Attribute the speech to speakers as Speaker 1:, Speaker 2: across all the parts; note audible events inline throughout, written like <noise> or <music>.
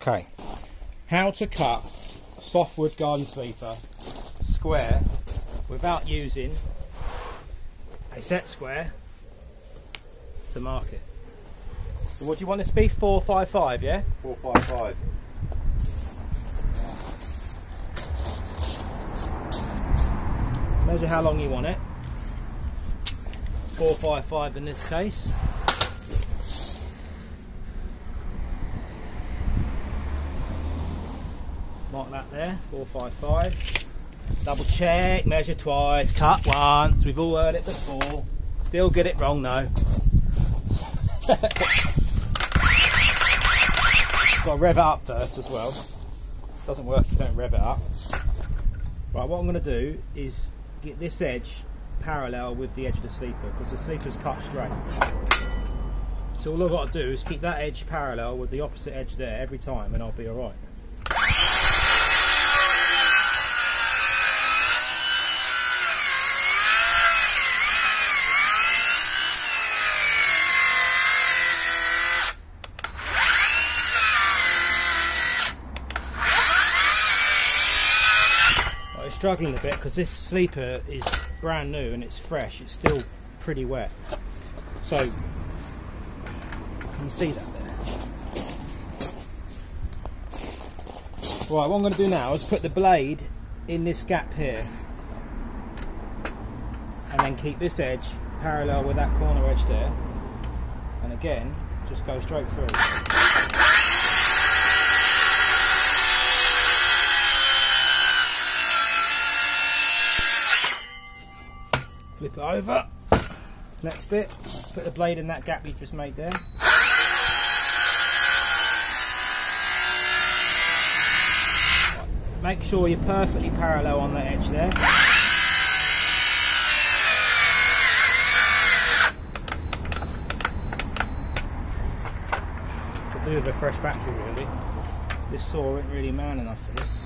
Speaker 1: Okay, how to cut a softwood garden sleeper square without using a set square to mark it. So what do you want this to be? 455, yeah?
Speaker 2: Four five five.
Speaker 1: Measure how long you want it. 455 in this case. Mark that there, 455. Double check, measure twice, cut once. We've all heard it before. Still get it wrong though. <laughs> Got to rev it up first as well. Doesn't work if you don't rev it up. Right, what I'm going to do is get this edge parallel with the edge of the sleeper because the sleeper's cut straight. So all I've got to do is keep that edge parallel with the opposite edge there every time and I'll be alright. Struggling a bit because this sleeper is brand new and it's fresh. It's still pretty wet. So you can see that there. Right, what I'm going to do now is put the blade in this gap here and then keep this edge parallel with that corner edge there and again just go straight through. Flip it over. Next bit, put the blade in that gap you've just made there. Make sure you're perfectly parallel on the edge there. Could do with a fresh battery really. This saw isn't really man enough for this.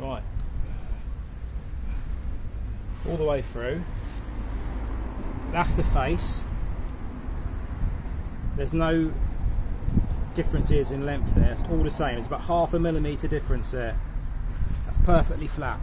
Speaker 1: Right. All the way through. That's the face. There's no differences in length there. It's all the same. It's about half a millimetre difference there. That's perfectly flat.